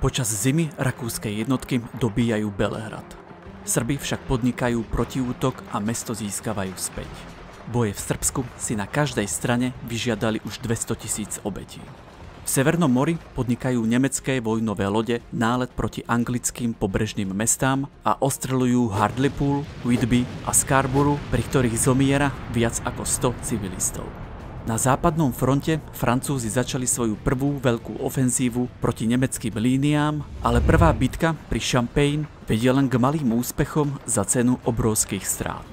Počas zimy rakúske jednotky dobíjajú Belehrad. Srby však podnikajú protiútok a mesto získavajú späť. Boje v Srbsku si na každej strane vyžiadali už 200 tisíc obetí. V Severnom mori podnikajú nemecké vojnové lode nálet proti anglickým pobrežným mestám a ostrelujú Hartlepool, Whitby a Scarborough, pri ktorých zomiera viac ako 100 civilistov. Na západnom fronte Francúzi začali svoju prvú veľkú ofenzívu proti nemeckým líniám, ale prvá bitka pri Champagne vedie len k malým úspechom za cenu obrovských strát.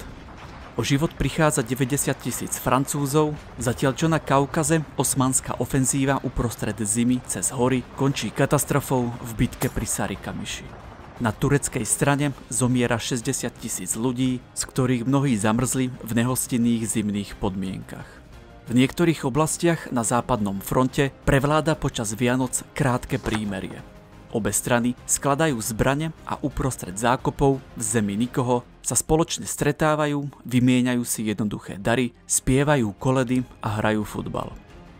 O život prichádza 90 tisíc Francúzov, zatiaľ čo na Kaukaze osmanská ofenzíva uprostred zimy cez hory končí katastrofou v bitke pri Sarikamiši. Na tureckej strane zomiera 60 tisíc ľudí, z ktorých mnohí zamrzli v nehostinných zimných podmienkach. V niektorých oblastiach na západnom fronte prevláda počas Vianoc krátke prímerie. Obe strany skladajú zbrane a uprostred zákopov v zemi nikoho sa spoločne stretávajú, vymieňajú si jednoduché dary, spievajú koledy a hrajú futbal.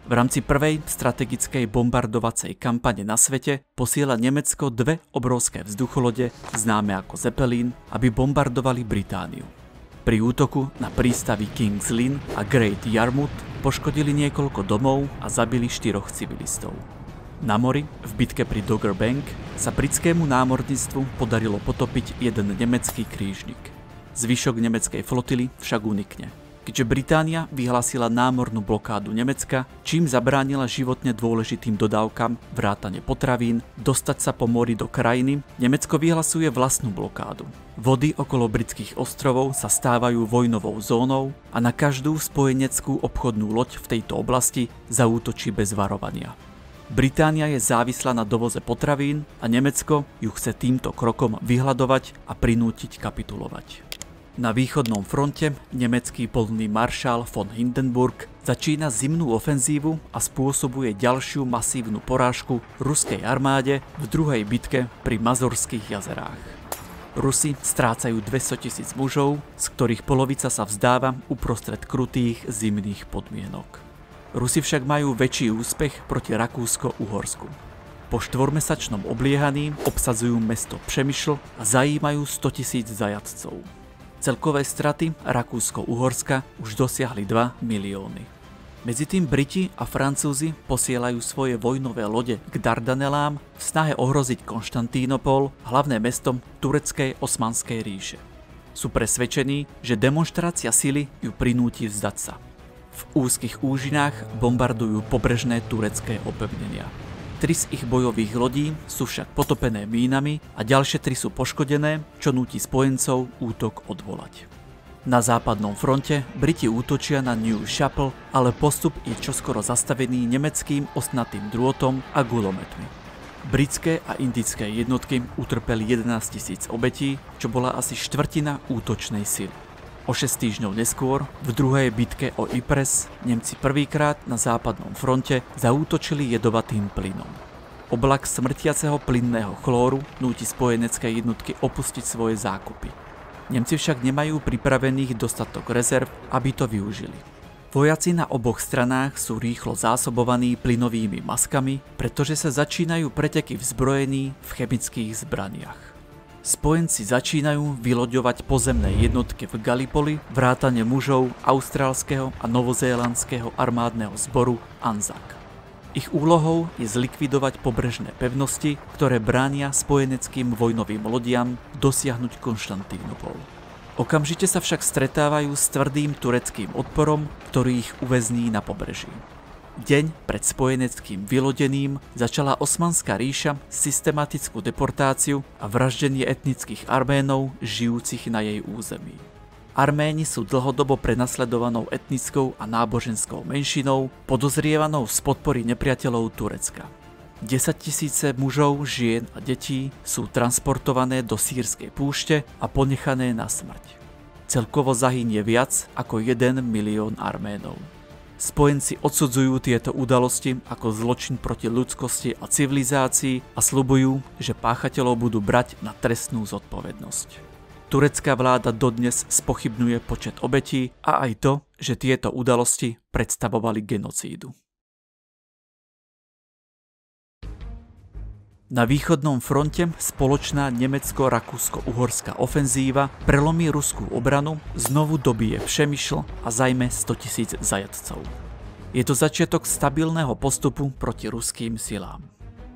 V rámci prvej strategickej bombardovacej kampane na svete posiela Nemecko dve obrovské vzducholode, známe ako Zeppelin, aby bombardovali Britániu. Pri útoku na prístavy King's Lynn a Great Yarmouth poškodili niekoľko domov a zabili štyroch civilistov. Na mori, v bitke pri Dogger Bank, sa britskému námorníctvu podarilo potopiť jeden nemecký krížnik. Zvyšok nemeckej flotily však unikne keďže Británia vyhlásila námornú blokádu Nemecka, čím zabránila životne dôležitým dodávkam vrátane potravín dostať sa po mori do krajiny, Nemecko vyhlasuje vlastnú blokádu. Vody okolo britských ostrovov sa stávajú vojnovou zónou a na každú spojeneckú obchodnú loď v tejto oblasti zaútočí bez varovania. Británia je závislá na dovoze potravín a Nemecko ju chce týmto krokom vyhľadovať a prinútiť kapitulovať. Na východnom fronte nemecký polný maršál von Hindenburg začína zimnú ofenzívu a spôsobuje ďalšiu masívnu porážku ruskej armáde v druhej bitke pri Mazorských jazerách. Rusi strácajú 200 tisíc mužov, z ktorých polovica sa vzdáva uprostred krutých zimných podmienok. Rusi však majú väčší úspech proti Rakúsko-Uhorsku. Po štvormesačnom obliehaní obsadzujú mesto Přemyšl a zajímajú 100 tisíc zajadcov. Celkové straty Rakúsko-Uhorska už dosiahli 2 milióny. Medzi tým Briti a Francúzi posielajú svoje vojnové lode k Dardanelám v snahe ohroziť Konštantínopol, hlavné mesto tureckej osmanskej ríše. Sú presvedčení, že demonstrácia sily ju prinúti vzdať sa. V úzkých úžinách bombardujú pobrežné turecké opevnenia. Tri z ich bojových lodí sú však potopené mínami a ďalšie tri sú poškodené, čo núti spojencov útok odvolať. Na západnom fronte Briti útočia na New Chapel, ale postup je čoskoro zastavený nemeckým osnatým drôtom a gulometmi. Britské a indické jednotky utrpeli 11 tisíc obetí, čo bola asi štvrtina útočnej sily. O 6 týždňov neskôr, v druhej bitke o Ypres, Nemci prvýkrát na západnom fronte zaútočili jedovatým plynom. Oblak smrtiaceho plynného chlóru núti spojenecké jednotky opustiť svoje zákupy. Nemci však nemajú pripravených dostatok rezerv, aby to využili. Vojaci na oboch stranách sú rýchlo zásobovaní plynovými maskami, pretože sa začínajú preteky vzbrojení v chemických zbraniach. Spojenci začínajú vyloďovať pozemné jednotky v Gallipoli, vrátane mužov austrálskeho a novozélandského armádneho zboru ANZAC. Ich úlohou je zlikvidovať pobrežné pevnosti, ktoré bránia spojeneckým vojnovým lodiam dosiahnuť Konštantínopol. Okamžite sa však stretávajú s tvrdým tureckým odporom, ktorý ich uväzní na pobreží. Deň pred spojeneckým vylodením začala Osmanská ríša systematickú deportáciu a vraždenie etnických Arménov žijúcich na jej území. Arméni sú dlhodobo prenasledovanou etnickou a náboženskou menšinou, podozrievanou z podpory nepriateľov Turecka. 10 tisíce mužov, žien a detí sú transportované do sírskej púšte a ponechané na smrť. Celkovo zahynie viac ako 1 milión Arménov. Spojenci odsudzujú tieto udalosti ako zločin proti ľudskosti a civilizácii a slubujú, že páchateľov budú brať na trestnú zodpovednosť. Turecká vláda dodnes spochybnuje počet obetí a aj to, že tieto udalosti predstavovali genocídu. Na východnom fronte spoločná nemecko-rakúsko-uhorská ofenzíva prelomí ruskú obranu, znovu dobije Všemyšl a zajme 100 tisíc zajadcov. Je to začiatok stabilného postupu proti ruským silám.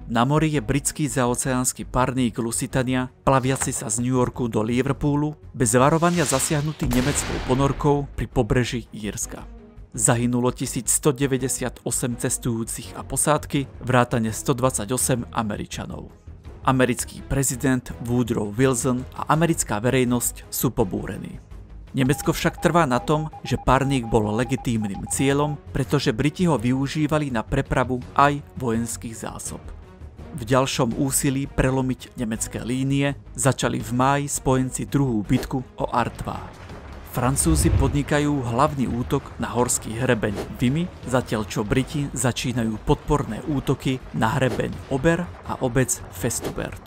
Na mori je britský zaoceánsky parník Lusitania, plaviaci sa z New Yorku do Liverpoolu, bez varovania zasiahnutý nemeckou ponorkou pri pobreží Írska. Zahynulo 1198 cestujúcich a posádky, vrátane 128 Američanov. Americký prezident Woodrow Wilson a americká verejnosť sú pobúrení. Nemecko však trvá na tom, že parník bol legitímnym cieľom, pretože Briti ho využívali na prepravu aj vojenských zásob. V ďalšom úsilí prelomiť nemecké línie začali v máji spojenci druhú bitku o Artvá. Francúzi podnikajú hlavný útok na horský hrebeň Vimy, zatiaľ čo Briti začínajú podporné útoky na hrebeň Ober a obec Festubert.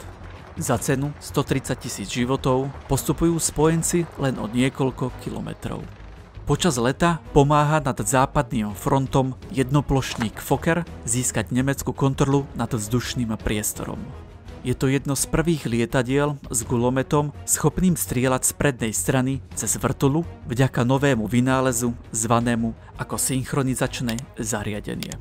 Za cenu 130 tisíc životov postupujú spojenci len o niekoľko kilometrov. Počas leta pomáha nad západným frontom jednoplošník Fokker získať nemeckú kontrolu nad vzdušným priestorom. Je to jedno z prvých lietadiel s gulometom schopným strieľať z prednej strany cez vrtulu vďaka novému vynálezu zvanému ako synchronizačné zariadenie.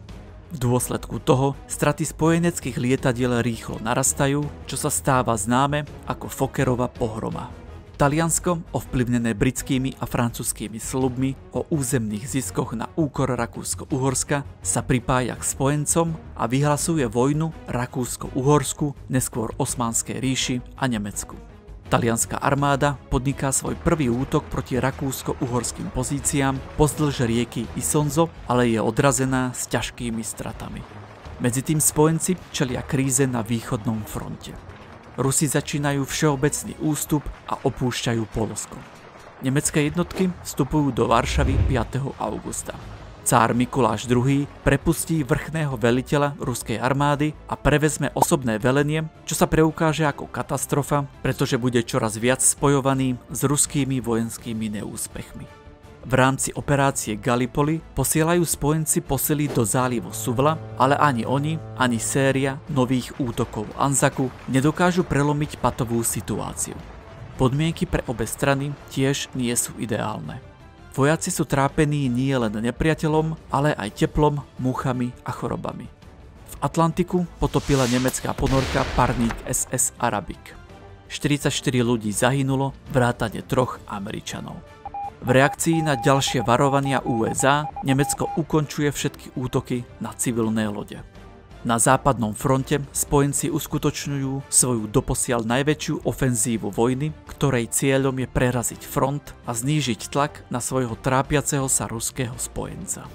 V dôsledku toho straty spojeneckých lietadiel rýchlo narastajú, čo sa stáva známe ako Fokkerova pohroma. Taliansko, ovplyvnené britskými a francúzskými slubmi o územných ziskoch na úkor Rakúsko-Uhorska, sa pripája k spojencom a vyhlasuje vojnu Rakúsko-Uhorsku, neskôr Osmanskej ríši a Nemecku. Talianská armáda podniká svoj prvý útok proti rakúsko-uhorským pozíciám pozdĺž rieky Isonzo, ale je odrazená s ťažkými stratami. Medzi tým spojenci čelia kríze na východnom fronte. Rusi začínajú všeobecný ústup a opúšťajú Polsko. Nemecké jednotky vstupujú do Varšavy 5. augusta. Cár Mikuláš II prepustí vrchného veliteľa ruskej armády a prevezme osobné velenie, čo sa preukáže ako katastrofa, pretože bude čoraz viac spojovaný s ruskými vojenskými neúspechmi. V rámci operácie Gallipoli posielajú spojenci posily do zálivu Suvla, ale ani oni, ani séria nových útokov Anzaku nedokážu prelomiť patovú situáciu. Podmienky pre obe strany tiež nie sú ideálne. Vojaci sú trápení nie len nepriateľom, ale aj teplom, muchami a chorobami. V Atlantiku potopila nemecká ponorka parník SS Arabik. 44 ľudí zahynulo, vrátane troch Američanov. V reakcii na ďalšie varovania USA Nemecko ukončuje všetky útoky na civilné lode. Na západnom fronte spojenci uskutočňujú svoju doposiaľ najväčšiu ofenzívu vojny, ktorej cieľom je preraziť front a znížiť tlak na svojho trápiaceho sa ruského spojenca.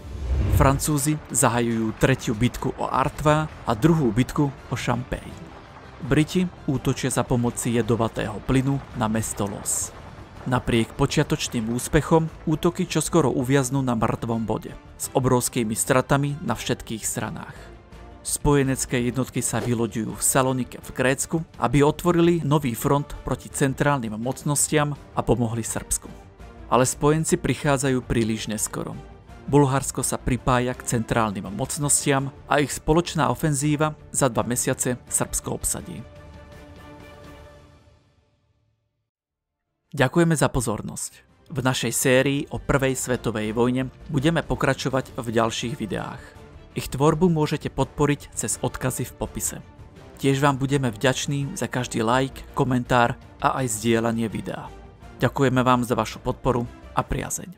Francúzi zahajujú tretiu bitku o Artva a druhú bitku o Champagne. Briti útočia za pomoci jedovatého plynu na mesto Los. Napriek počiatočným úspechom útoky čoskoro uviaznú na mŕtvom bode s obrovskými stratami na všetkých stranách. Spojenecké jednotky sa vyloďujú v Salonike v Grécku, aby otvorili nový front proti centrálnym mocnostiam a pomohli Srbsku. Ale spojenci prichádzajú príliš neskoro. Bulharsko sa pripája k centrálnym mocnostiam a ich spoločná ofenzíva za dva mesiace Srbsko obsadí. Ďakujeme za pozornosť. V našej sérii o Prvej svetovej vojne budeme pokračovať v ďalších videách. Ich tvorbu môžete podporiť cez odkazy v popise. Tiež vám budeme vďační za každý like, komentár a aj zdieľanie videa. Ďakujeme vám za vašu podporu a priazeň.